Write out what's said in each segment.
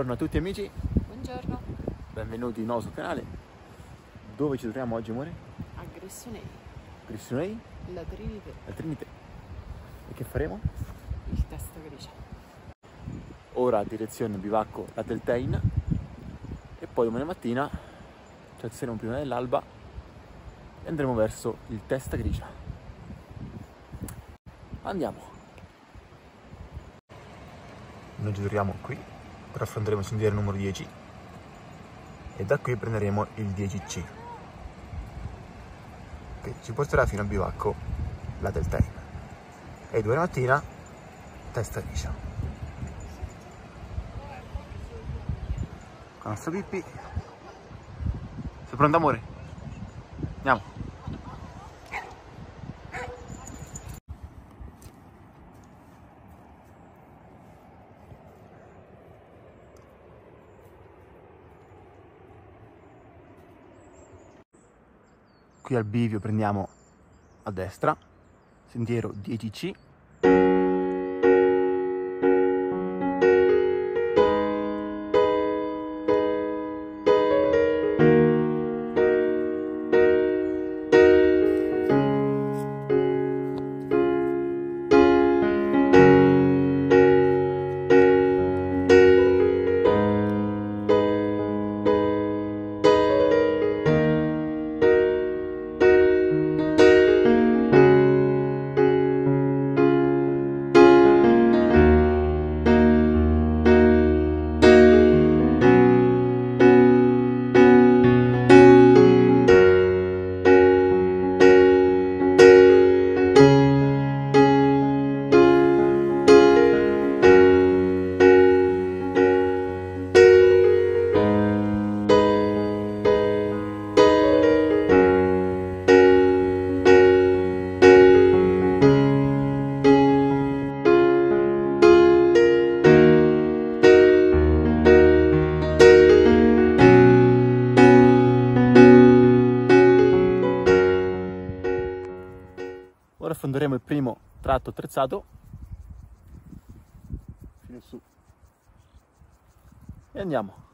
Buongiorno a tutti amici, Buongiorno, benvenuti di nuovo sul canale. Dove ci troviamo oggi, amore? a Gressonei, Cristinei, la Trinité, la Trinité. E che faremo? il testa grigia. Ora direzione bivacco la Teltein e poi domani mattina ci alzeremo prima dell'alba e andremo verso il Testa Grigia. Andiamo. Noi ci troviamo qui, ora affronteremo il sentiero numero 10 e da qui prenderemo il 10C che ci porterà fino al bivacco la Teltein e domani mattina Testa Grigia. con la nostra Pippi. Sei pronto amore? Andiamo. Qui al bivio prendiamo a destra, sentiero 10C primo tratto attrezzato fino su e andiamo.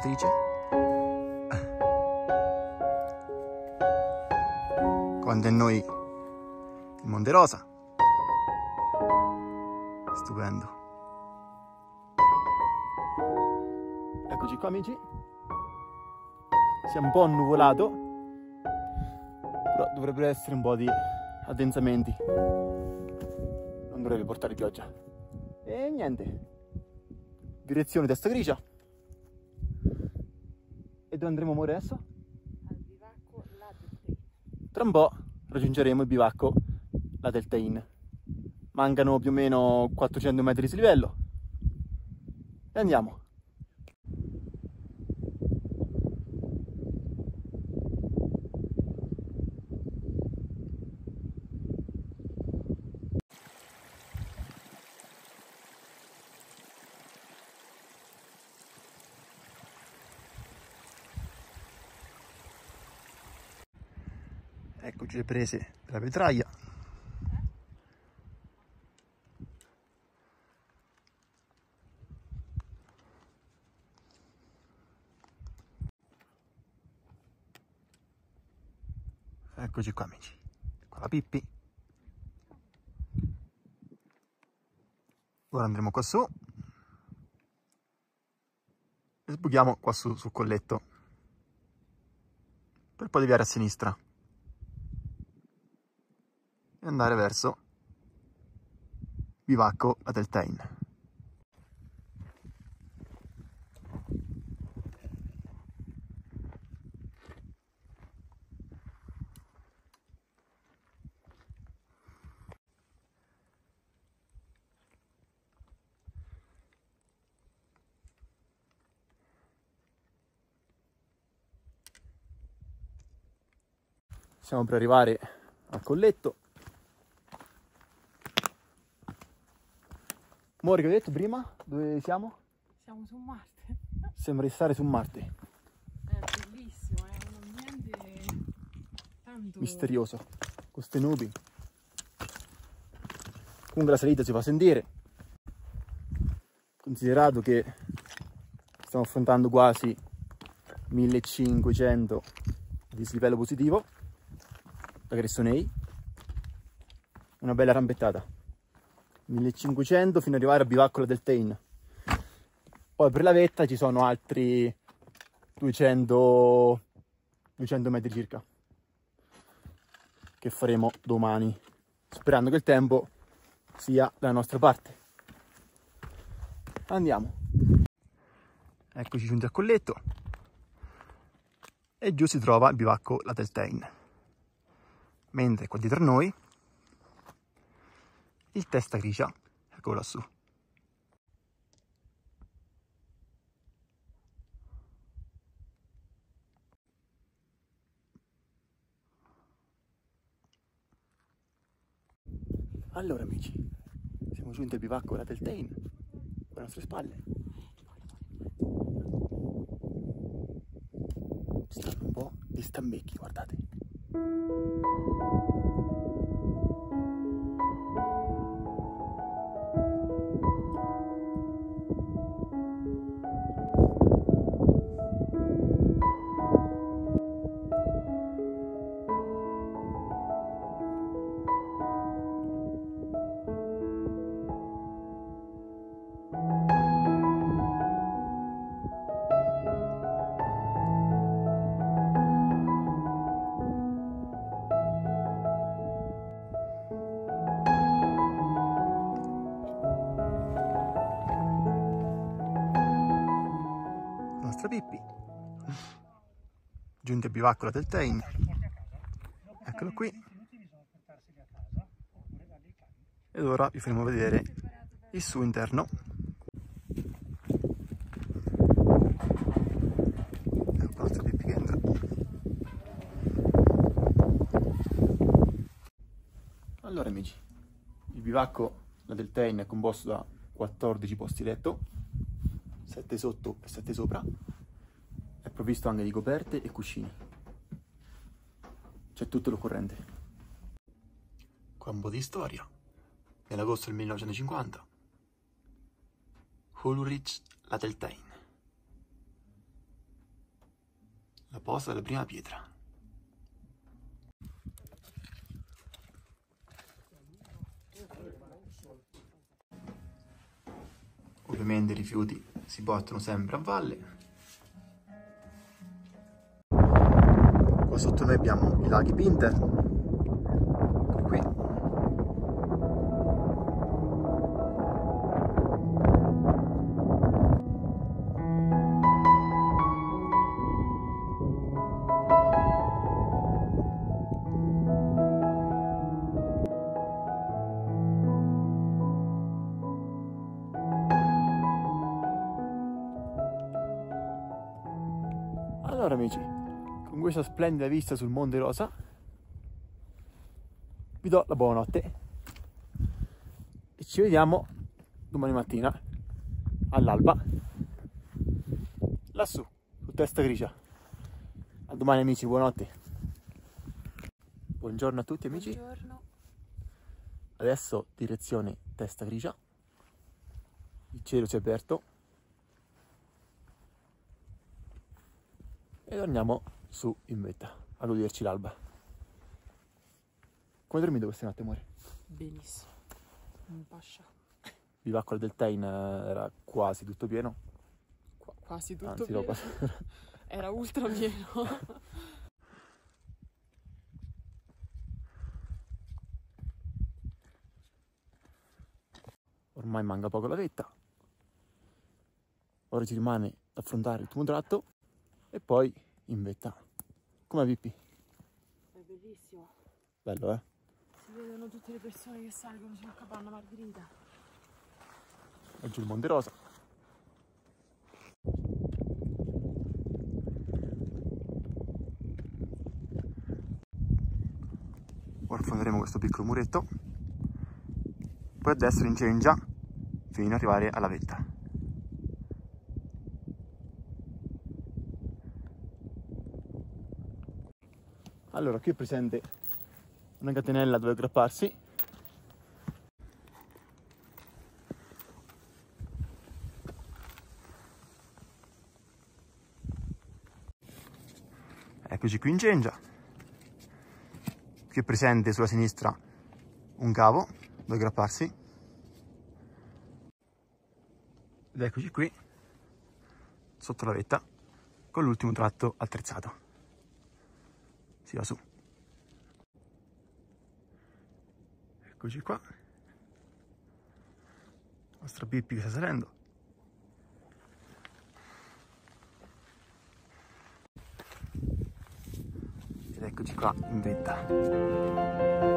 L'esploratrice. Quando è noi il Monte Rosa. Stupendo. Eccoci qua amici. Si è un po' annuvolato, però dovrebbero essere un po' di addensamenti. Non dovrebbe portare pioggia. E niente, direzione testa grigia. Dove andremo amore adesso? al bivacco la Trinité. Tra un po' raggiungeremo il bivacco, la Deltain. Mancano più o meno 400 metri di livello. E andiamo. Eccoci le prese per la vetraglia. Eccoci qua amici, qua la Pippi. Ora andremo qua su e sbughiamo qua su sul colletto per poi deviare a sinistra andare verso Bivacco la Deltain. Stiamo per arrivare al colletto. Mori, che ho detto prima? Dove siamo? Siamo su Marte. Sembra di stare su Marte. È bellissimo, è un ambiente tanto Misterioso. Con queste nubi. Comunque la salita si fa sentire. Considerato che stiamo affrontando quasi 1500 di dislivello positivo da Gressonei. Una bella rampettata. 1500 fino ad arrivare a Bivaccola del Tain. Poi per la vetta ci sono altri 200, 200 metri circa che faremo domani, sperando che il tempo sia dalla nostra parte. Andiamo. Eccoci giunti al colletto e giù si trova il bivacco La Teltain. Mentre qua dietro a noi il testa grigia, eccolo lassù. Allora amici, siamo giunti al bivacco La Teltain, alle nostre spalle. Stanno un po' di stambecchi, guardate. Giunti al bivacco La Teltain. Eccolo qui. Ed ora vi faremo vedere il suo interno. Allora amici, il bivacco La Teltain è composto da 14 posti letto, 7 sotto e 7 sopra. Provvisto anche di coperte e cuscini. C'è tutto l'occorrente. Qua un po' di storia. Nell'agosto del 1950, Ulrich La Teltain. La posa della prima pietra. Ovviamente i rifiuti si portano sempre a valle. Noi abbiamo i laghi Pinter. Qui. Allora amici, con questa splendida vista sul Monte Rosa, vi do la buonanotte e ci vediamo domani mattina all'alba lassù, su testa grigia. A domani amici, buonanotte. Buongiorno a tutti amici. Buongiorno. Adesso direzione testa grigia. Il cielo si è aperto. E torniamo su in vetta a goderci l'alba. Come questa notte, amore? Benissimo. Un pascia. Bivacqua del Tain eh, era quasi tutto pieno. Qua- quasi tutto Anzi, pieno. Era ultra pieno. Ormai manca poco la vetta. Ora ci rimane affrontare il primo tratto e poi in vetta. Come Pippi? È bellissimo. Bello, eh? Si vedono tutte le persone che salgono sulla capanna Margherita. Oggi il Monte Rosa. Ora affonderemo questo piccolo muretto. Poi a destra incengia fino ad arrivare alla vetta. Allora, qui è presente una catenella dove aggrapparsi Eccoci qui in Cengia. Qui è presente sulla sinistra un cavo dove aggrapparsi. Ed eccoci qui, sotto la vetta, con l'ultimo tratto attrezzato. Si va su. Eccoci qua. Nostra Pippi che sta salendo. Ed eccoci qua in vetta.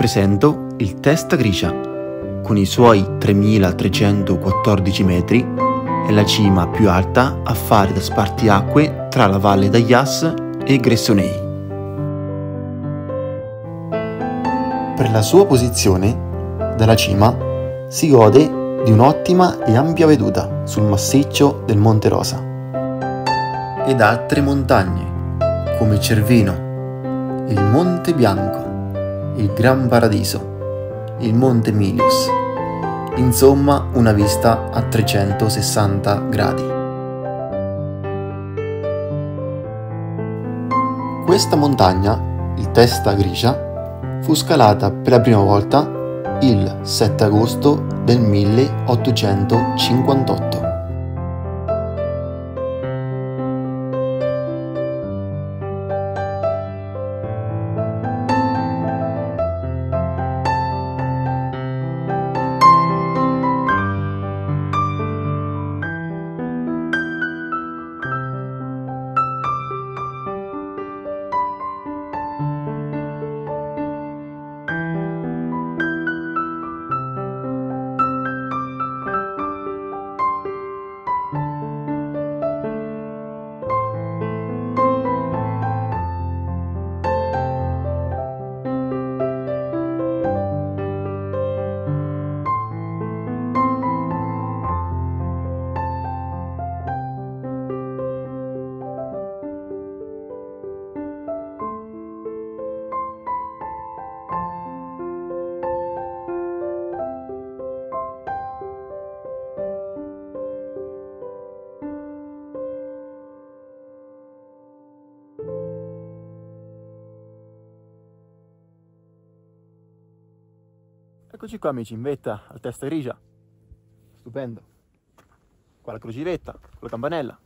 Presento il Testa Grigia, con i suoi 3314 metri, è la cima più alta a fare da spartiacque tra la valle d'Aias e Gressonei. Per la sua posizione, dalla cima si gode di un'ottima e ampia veduta sul massiccio del Monte Rosa ed altre montagne come Cervino, il Monte Bianco, il Gran Paradiso, il Monte Milius. Insomma, una vista a 360 gradi. Questa montagna, il Testa Grigia, fu scalata per la prima volta il 7 agosto del 1858. Eccoci qua amici, in vetta al testa grigia. Stupendo. Qua la crocivetta, con la campanella.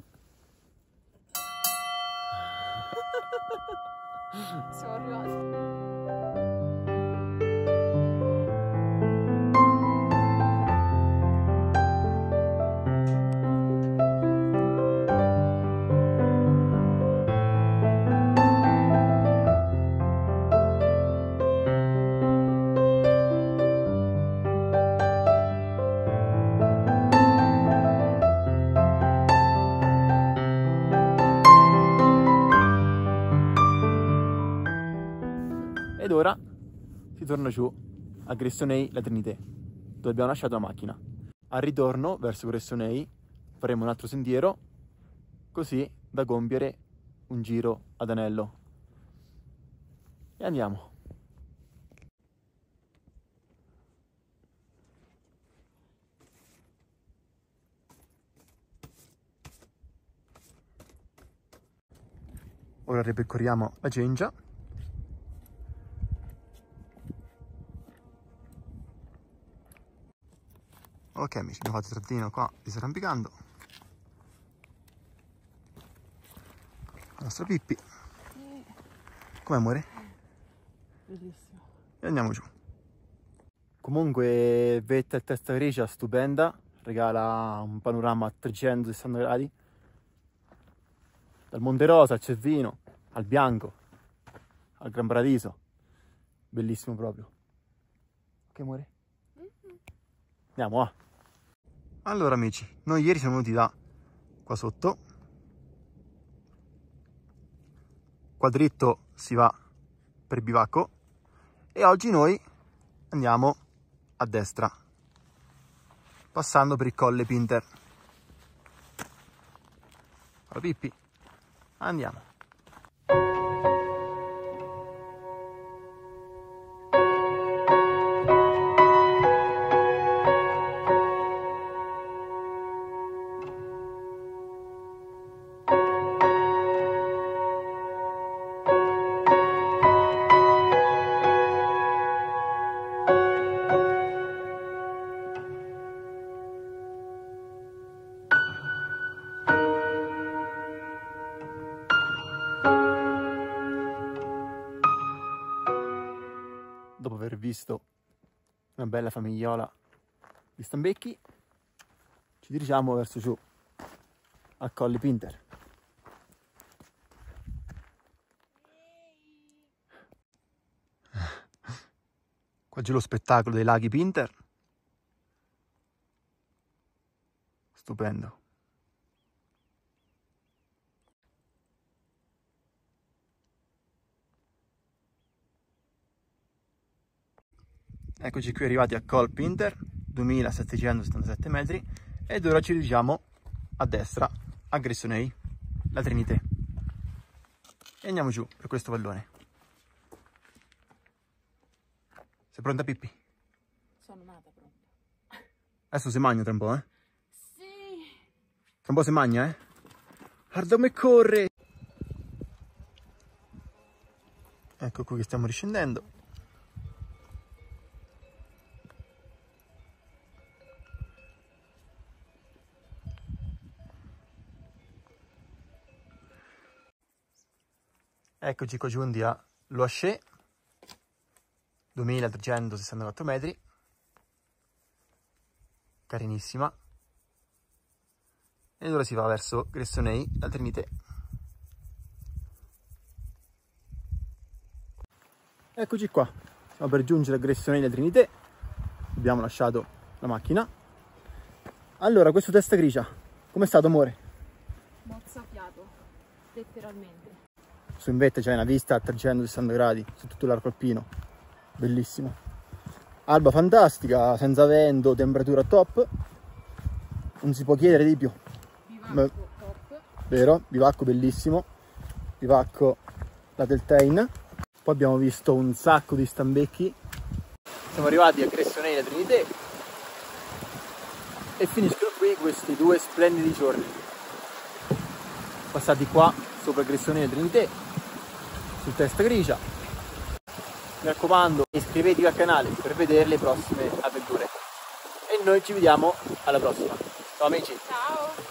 Si torna giù a Gressonei la Trinité, dove abbiamo lasciato la macchina. Al ritorno verso Gressonei faremo un altro sentiero, così da compiere un giro ad anello. E andiamo. Ora ripercorriamo la Gengia. Ok amici, abbiamo fatto il trattino qua disarrampicando. La nostra Pippi. Come amore? Bellissimo. E andiamo giù. Comunque vetta e testa grigia stupenda, regala un panorama a 360 gradi. Dal Monte Rosa al Cervino, al Bianco, al Gran Paradiso. Bellissimo proprio. Ok amore? Andiamo, va. Allora amici, noi ieri siamo venuti da qua sotto. Qua dritto si va per bivacco e oggi noi andiamo a destra, passando per il colle Pinter. Allora Pippi, andiamo. Visto una bella famigliola di stambecchi, ci dirigiamo verso giù al Colli Pinter. Qua giù lo spettacolo dei laghi Pinter. Stupendo. Eccoci qui arrivati a Col Pinter, 2777 metri ed ora ci dirigiamo a destra a Gressonei, la Trinité. E andiamo giù per questo vallone. Sei pronta Pippi? Sono nata pronta. Adesso si magna tra un po', eh? Sì. Tra un po' si magna, eh? Guarda come corre! Ecco qui che stiamo riscendendo. Eccoci qua giunti a Loaché, 2364 metri, carinissima. E ora si va verso Gressonei, la Trinité. Eccoci qua, stiamo per giungere a Gressonei, la Trinité. Abbiamo lasciato la macchina. Allora, questo testa grigia, com'è stato amore? Mozzafiato. Letteralmente. Su in vetta c'è una vista a 360 gradi su tutto l'arco alpino. Bellissimo. Alba fantastica senza vento temperatura top. Non si può chiedere di più. Bivacco top. vero bivacco bellissimo. Bivacco la Deltain poi abbiamo visto un sacco di stambecchi. Siamo arrivati a Gressonei la Trinité. E finiscono qui questi due splendidi giorni. Passati qua sopra Gressonei la Trinité sul testa grigia mi raccomando iscrivetevi al canale per vedere le prossime avventure. E noi ci vediamo alla prossima. Ciao amici! Ciao!